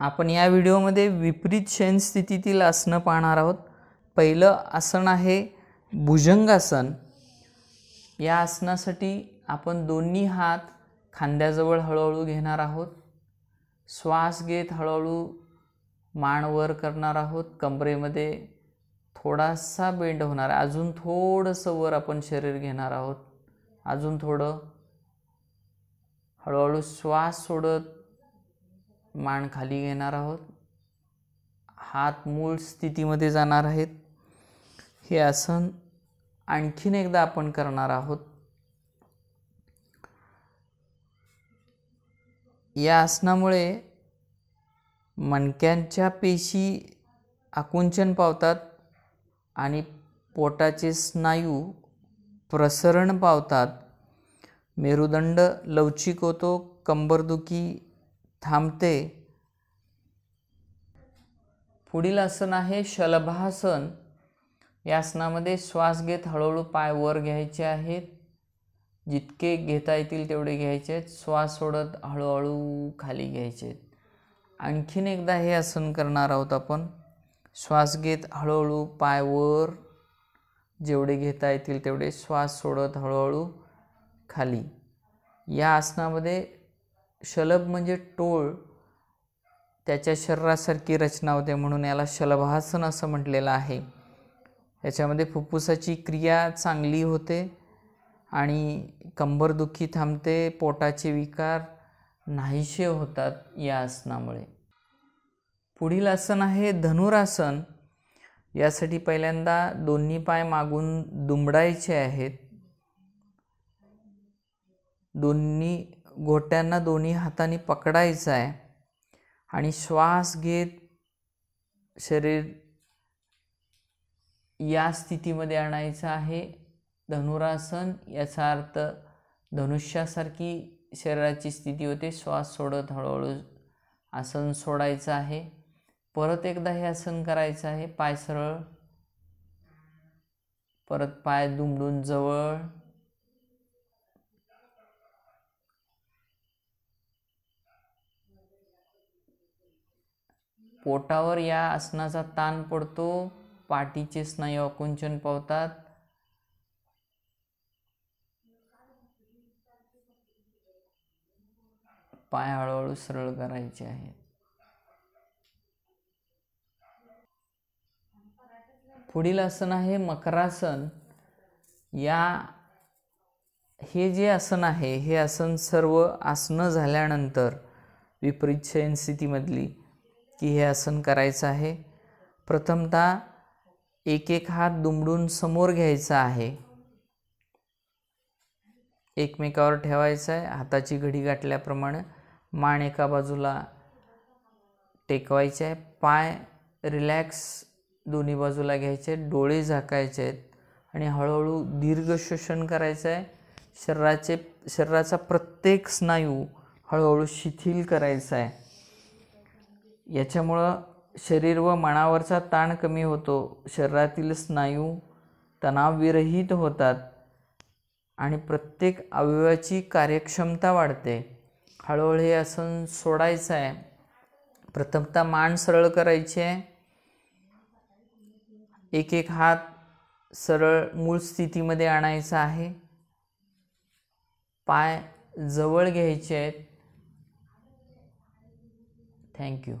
आपण या व्हिडिओमध्ये विपरीत शयन स्थितीतील आसनं पाहणार आहोत. पहिलं आसन आहे भुजंगासन. या आसनासाठी आपण दोन्ही हात खांद्याजवळ हळूहळू घेणार आहोत. श्वास घेत हळूहळू मान वर करणार आहोत. कमरेमध्ये थोडासा बेंड होणार आहे. अजून थोडंसं वर आपण शरीर घेणार आहोत. अजून थोडं. हळूहळू श्वास सोडत मान खाली घेणार आहोत. हात मूळ स्थितीमध्ये जाणार आहेत. हे आसन आणखीन एकदा आपण करणार आहोत. या आसनामुळे मणक्यांच्या पेशी आकुंचन पावतात आणि पोटाचे स्नायू प्रसरण पावतात. मेरुदंड लवचिक होतो कंबरदुखी थांबते. पुढील आसन आहे शलभासन. या आसनामध्ये श्वास घेत हळूहळू पाय वर घ्यायचे आहेत. जितके घेता येतील तेवढे घ्यायचे आहेत. श्वास सोडत हळूहळू खाली घ्यायचे आहेत. आणखीन एकदा हे आसन करणार आहोत आपण. श्वास घेत हळूहळू पाय वर जेवढे घेता येतील तेवढे श्वास सोडत हळूहळू खाली. या आसनामध्ये शलभ म्हणजे टोळ त्याच्या शरीरासारखी रचना होते म्हणून याला शलभासन असं म्हटलेलं आहे. याच्यामध्ये फुफ्फुसाची क्रिया चांगली होते आणि कंबरदुखी थांबते पोटाचे विकार नाहीसे होतात या आसनामुळे. पुढील आसन आहे धनुरासन. यासाठी पहिल्यांदा दोन्ही पाय मागून दुमडायचे आहेत. दोन्ही घोट्यांना दोन्ही हाताने पकडायचं आहे. आणि श्वास घेत शरीर या स्थितीमध्ये आणायचं आहे. धनुरासन याचा अर्थ धनुष्यासारखी शरीराची स्थिती होते. श्वास सोडत हळूहळू आसन सोडायचं आहे. परत एकदा हे आसन करायचं आहे. पाय सरळ परत पाय दुमडून जवळ पोटावर या आसनाचा ताण पडतो पाठीचे स्नायू आकुंचन पावतात. पाय हळूहळू सरळ करायचे आहेत. पुढील आसन आहे मकरासन. या हे जे आसन आहे हे आसन सर्व आसनं झाल्यानंतर विपरीत शयन स्थितीमधली की हे आसन करायचं आहे. प्रथमतः एक एक हात दुमडून समोर घ्यायचा आहे. एकमेकावर ठेवायचं आहे. हाताची घडी गाठल्याप्रमाणे मान एका बाजूला टेकवायचे आहे. पाय रिलॅक्स दोन्ही बाजूला घ्यायचे आहेत. डोळे झाकायचे आहेत. आणि हळूहळू दीर्घ श्वसन करायचं आहे. शरीराचे शरीराचा प्रत्येक स्नायू हळूहळू शिथिल करायचा आहे. याच्यामुळं शरीर व मनावरचा ताण कमी होतो. शरीरातील स्नायू तणावविरहित होतात आणि प्रत्येक अवयवाची कार्यक्षमता वाढते. हळूहळू हे आसन सोडायचं आहे. प्रथमतः मान सरळ करायची. आहे एक एक हात सरळ मूळ स्थितीमध्ये आणायचा आहे. पाय जवळ घ्यायचे आहेत. थँक्यू